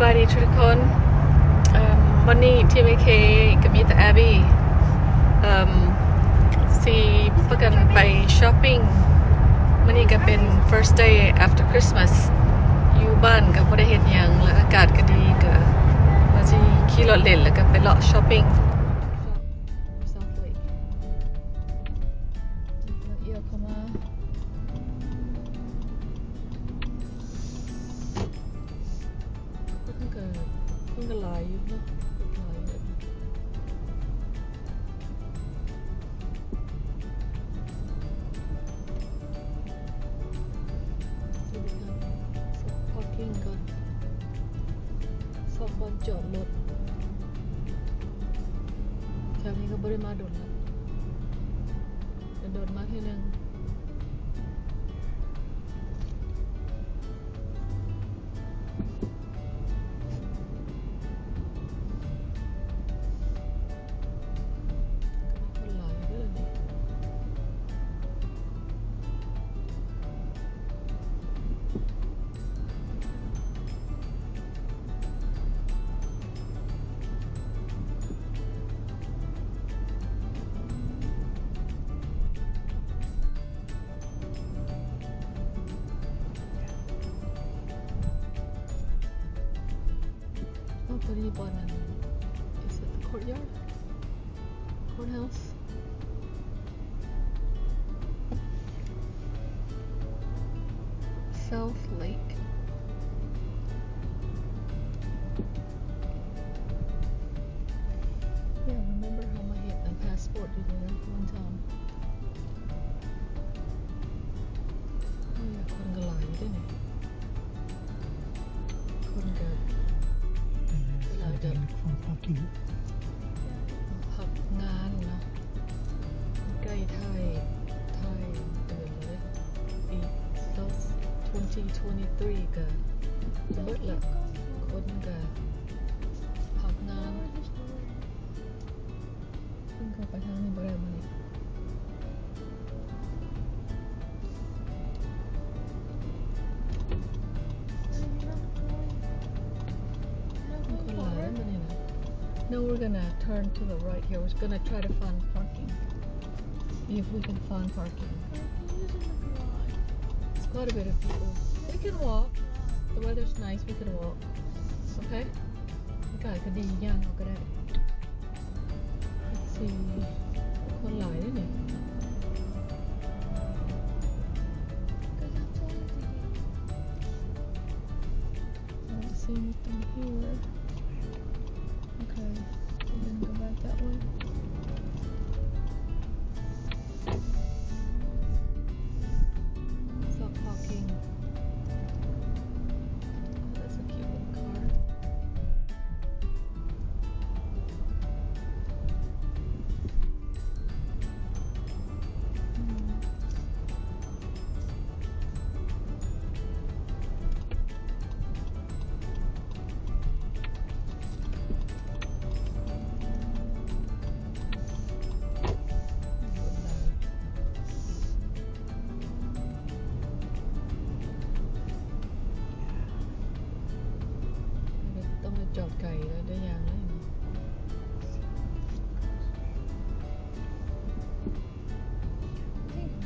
บายดีทุกคนวันนี้ที่ไม่เคกับมีแต่แอบบี้สีประกันไปช้อปปิ้งวันนี้ก็เป็น first day after Christmas อยู่บ้านก็บ่ได้เห็นยังแล้วอากาศก็ดีก็ว่าสิขี่รถเล่นแล้วก็ไปเลาะช้อปปิ้ง สองบอลจอดรถแถวนี้ก็บริมาโดนแล้วเป็นโดนมากแค่นึง Um, is it the courtyard? 2023ก็เบิดละคนก็พักงานเพิ่งเข้าไปทางนี้บ่ได้มานี่คนหลายแล้วมานี่นะ No, we're gonna turn to the right here. We're gonna try to find parking. If we can find parking. quite a bit of people. We can walk. The weather's nice, we can walk. Okay? Okay, cái đi dân ở cái đây. Let's see. Con lại đấy nè. Same thing here.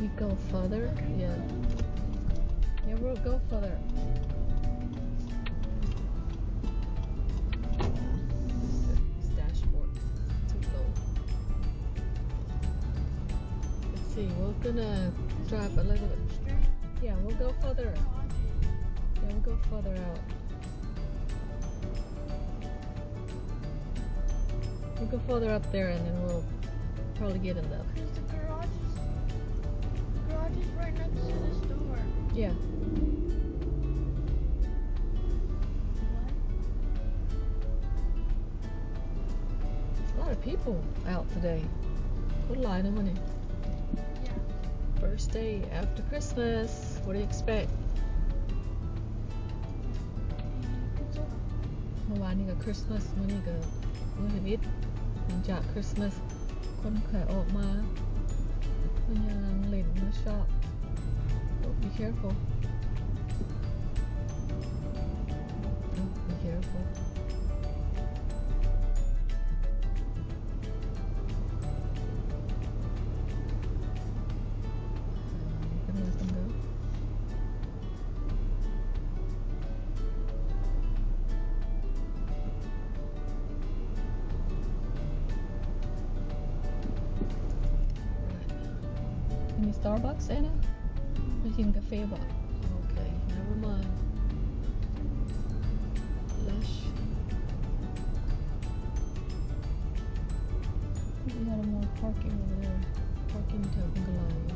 We go further? Yeah. Yeah, we'll go further. This dashboard too low. Let's see, we're gonna drive a little bit. Yeah, we'll go further. Yeah, we'll go further out. We'll go further up there and then we'll probably get in Yeah. A lot of people out today. Good light, isn't? Yeah. First day after Christmas. What do you expect? 아니가 크리스마스 무늬가 Christmas. 인자 크리스마스 콘크에 어마 그냥 린 쇼 be careful. Be careful. Starbucks, Anna? using the favor. Okay, never mind. Lush. We got a more parking over there. Parking to Bengaluru.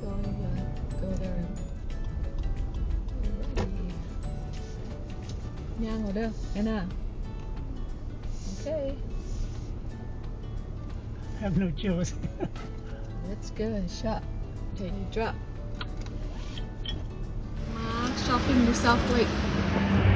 Going to go there. Anna. Have no choice. Let's go and shop. Okay, you drop. Ma, shopping yourself South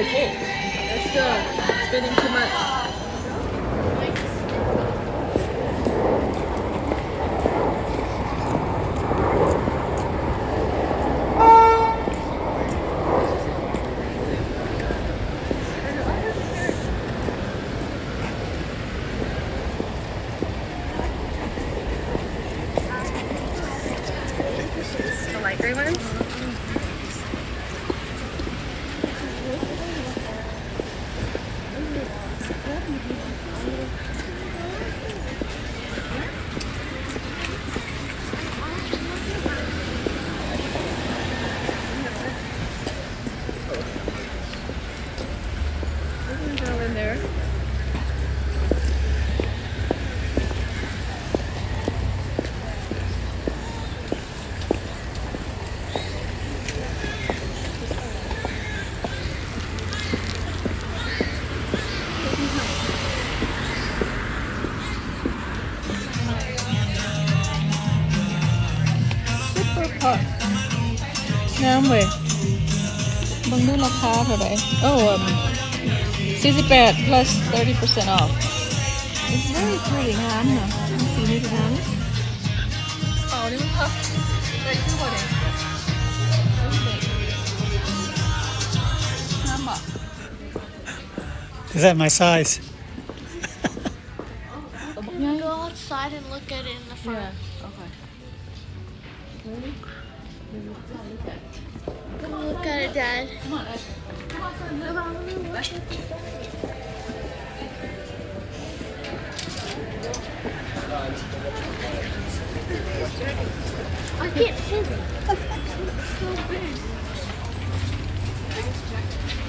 Let's go Spending too much. The light gray ones? น้ำเว้ยเบังดูราคาเท่าไหร่โอ้um, 48 plus 30% off It's very pretty งามนะสีนี้เป็นงามเป่านี่มันพับได้ขึ้นกว่าเลยงามอ่ะ Is that my size? ตัวบักใหญ่ Go outside and look at it in the front. Yeah, okay. Come look at it, Dad. Come on, Come on, son. Come on. I can't fit it. That's actually so big.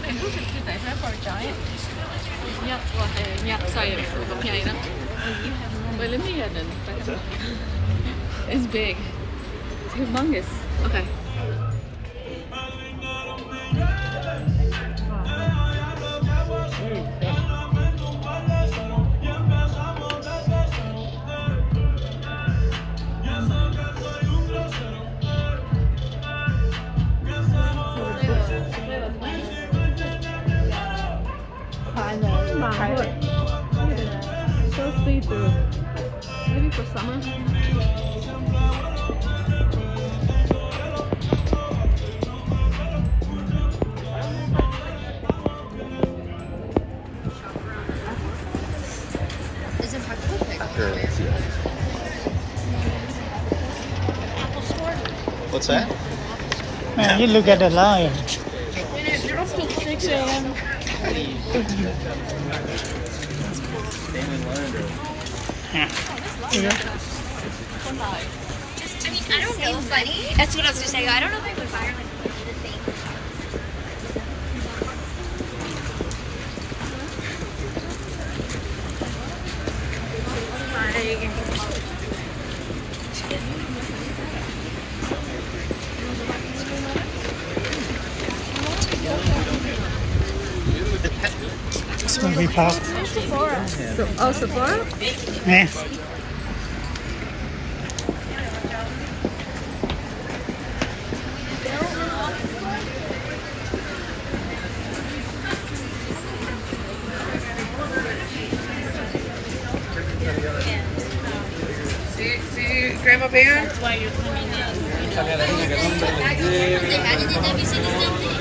Hey, giant? Yeah, well, uh, yeah, sorry, I'm behind let me get it. It's big. It's humongous. Okay. What's that? Man, you look at the lion. 6 a.m. Just, I mean, I don't know if I. That's what I was gonna say. I don't know if I would buy like It's going to be parked. So, oh, Sephora? Yeah. See, see Grandma Bear? They added it. Have you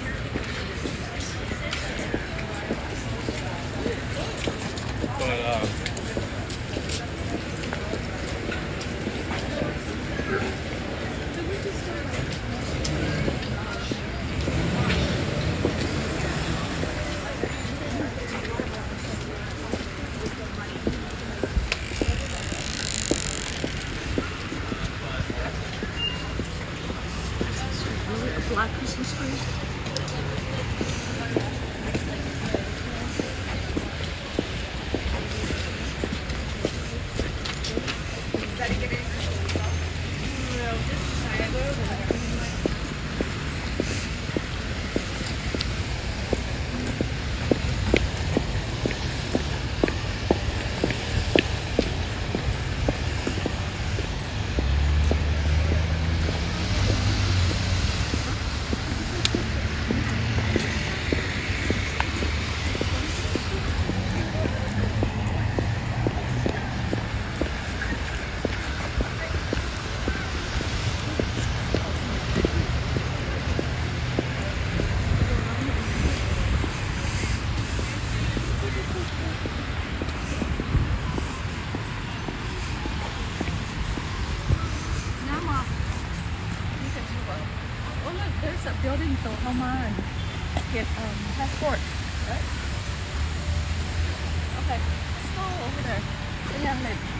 Black Christmas tree. Nama. Haman. Get um passport. Right? Okay, let's go over there. They have it.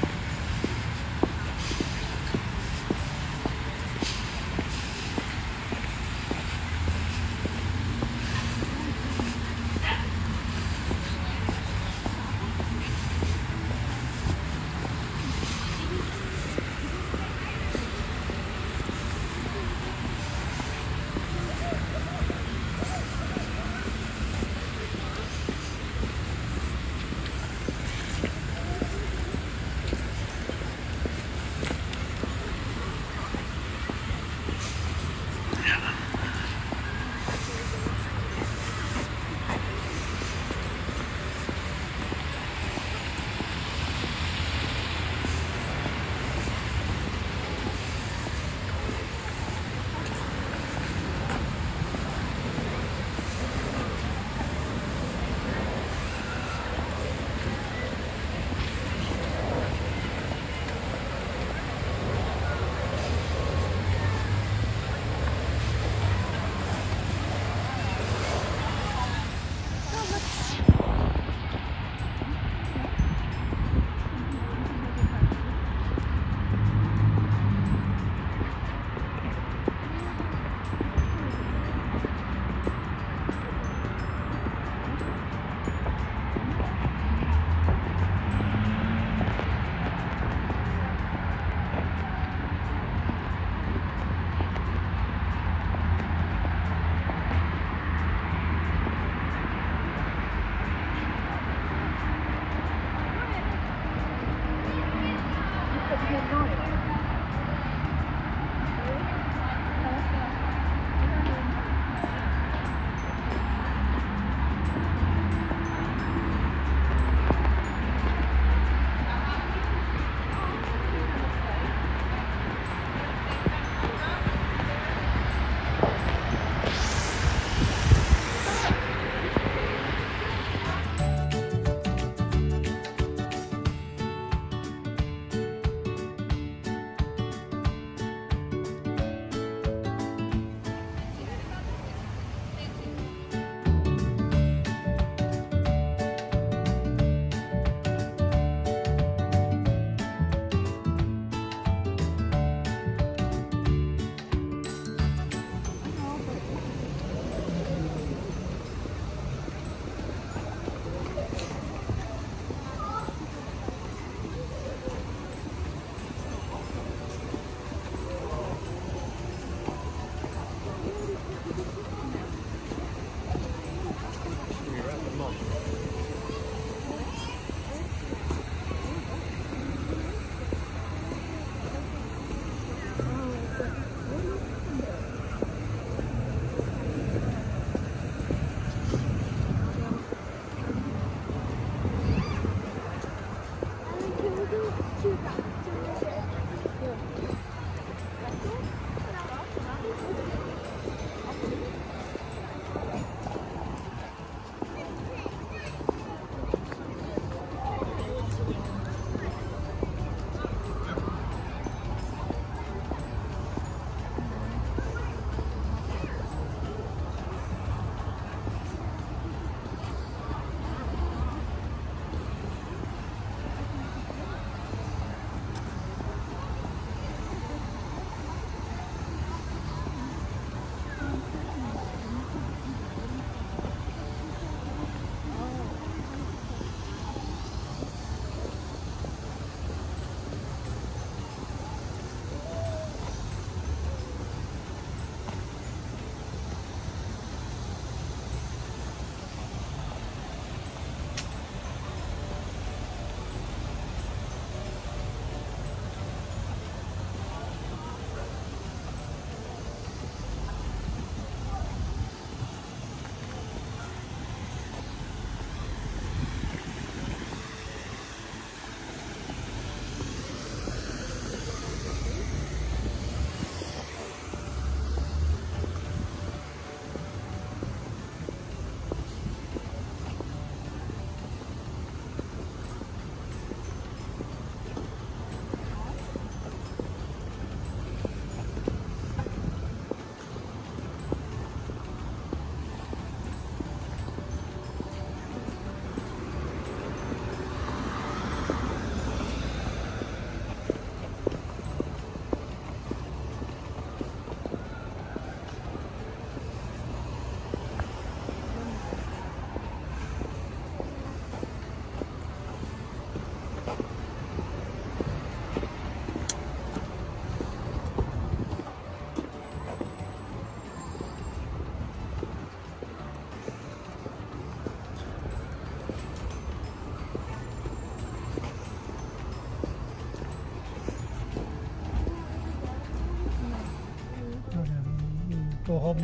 Home.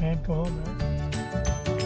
And go home, right?